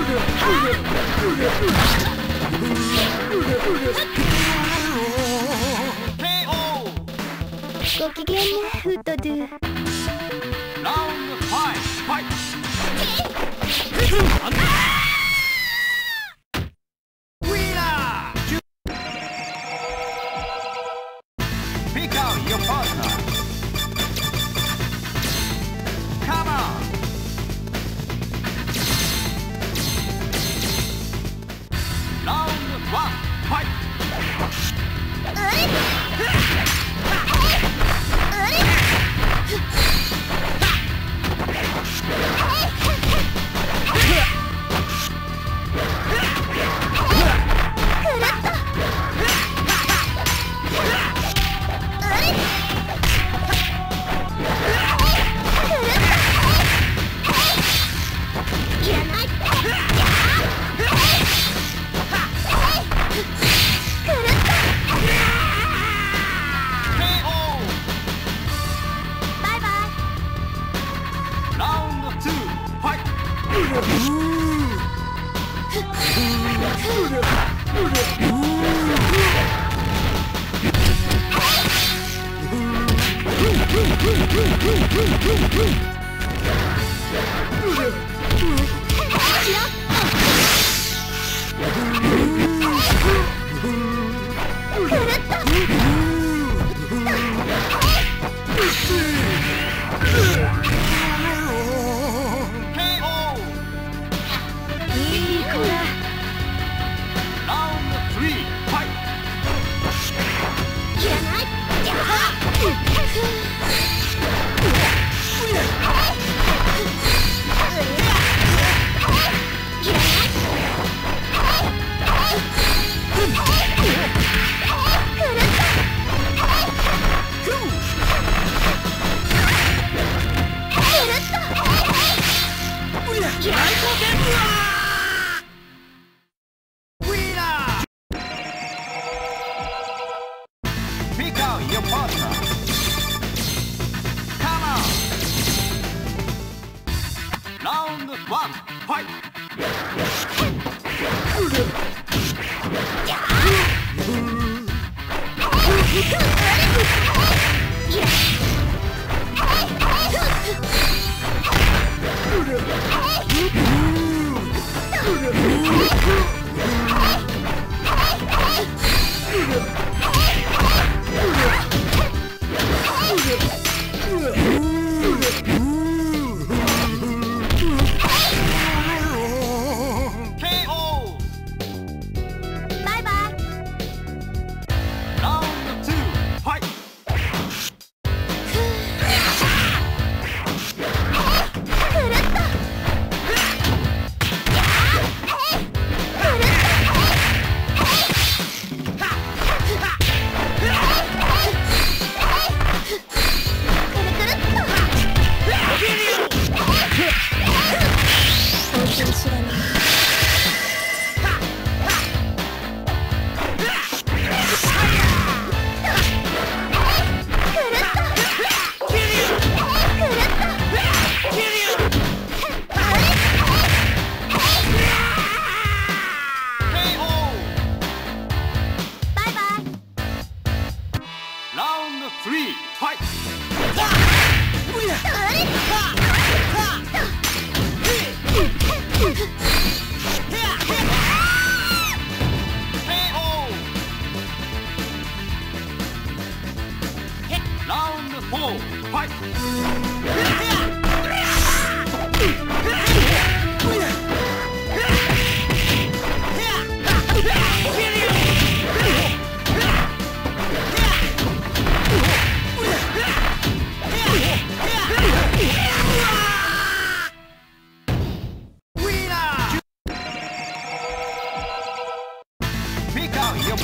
ごきげんねフットドゥ。我看行 Hey!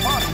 Party.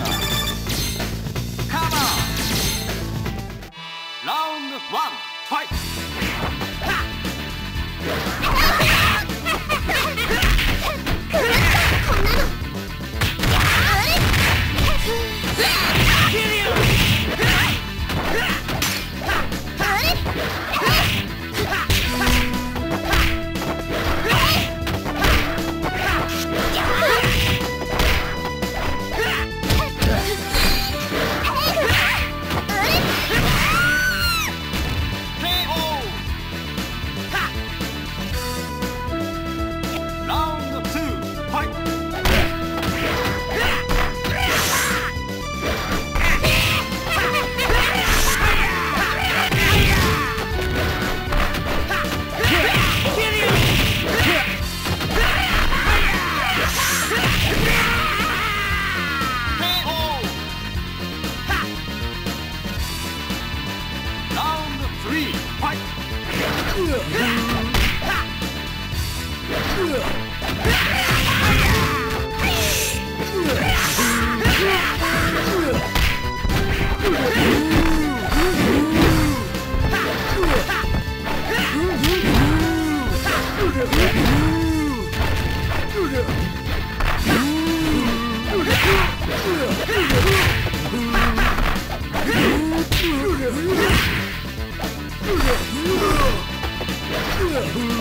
Yeah. Ha!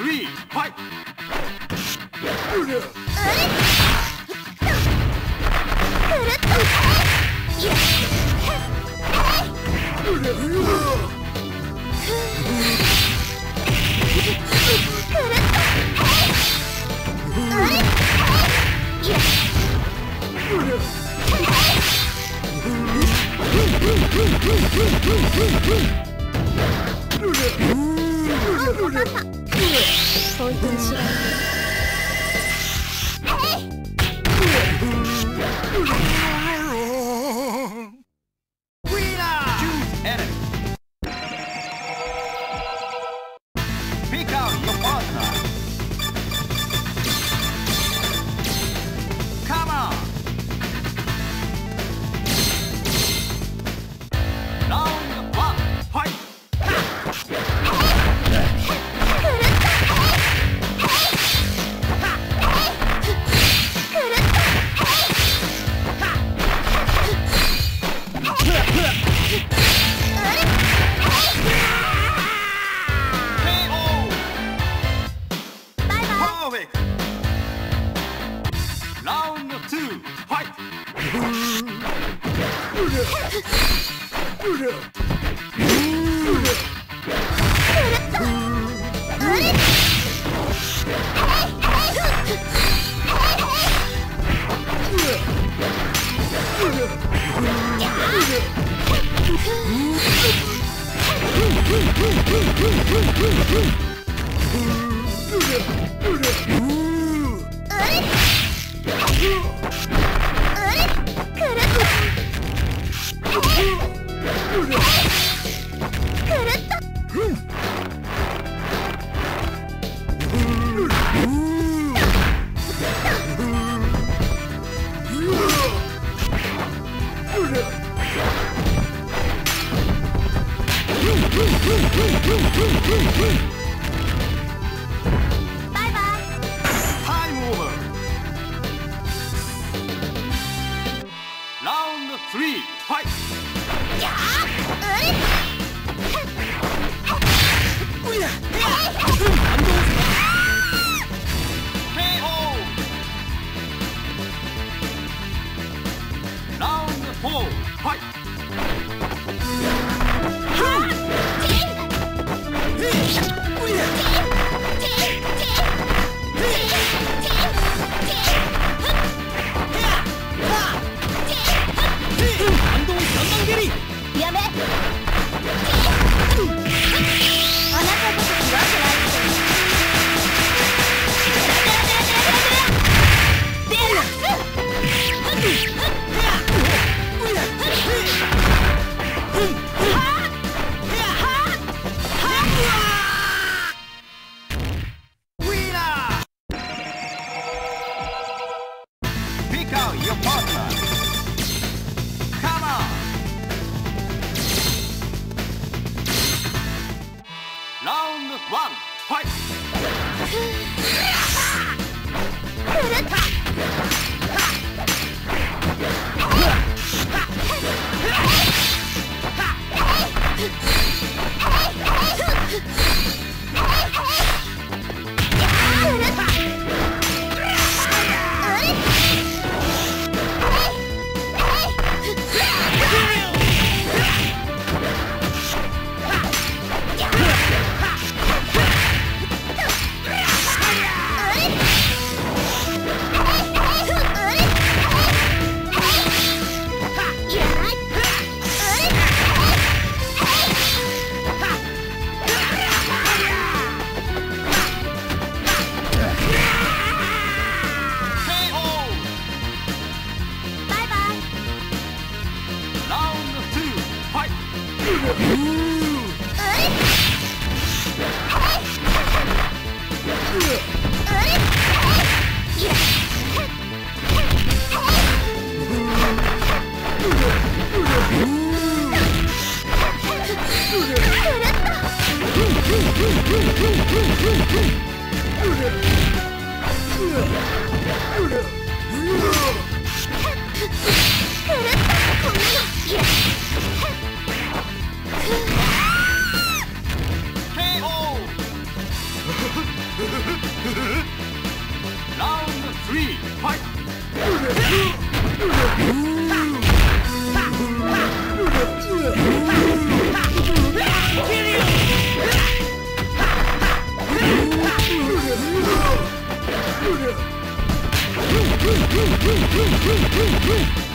three, fight! Ha ha ha! 本当に知らない Woo! Woo!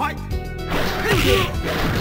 はい。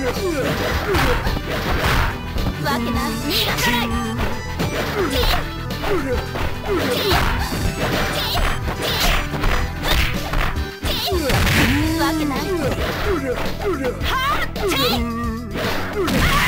わけない。逃がさないわけないはっ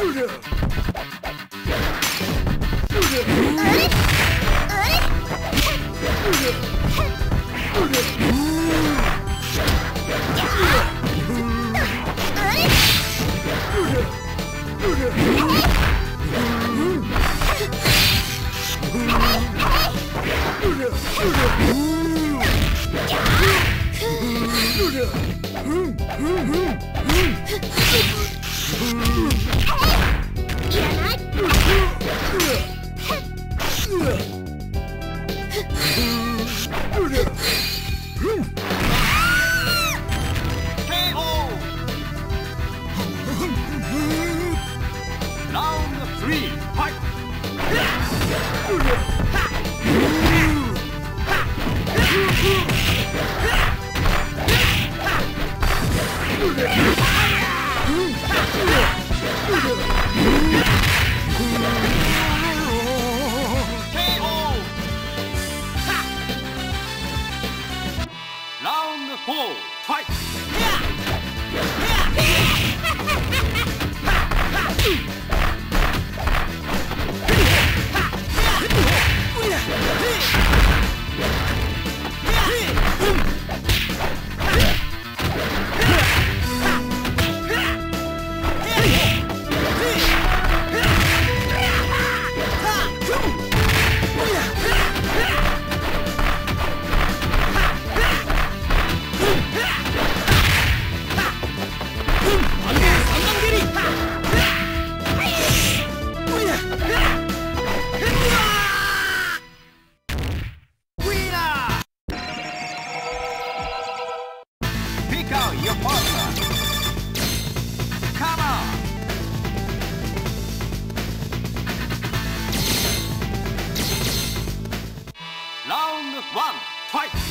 い Hey!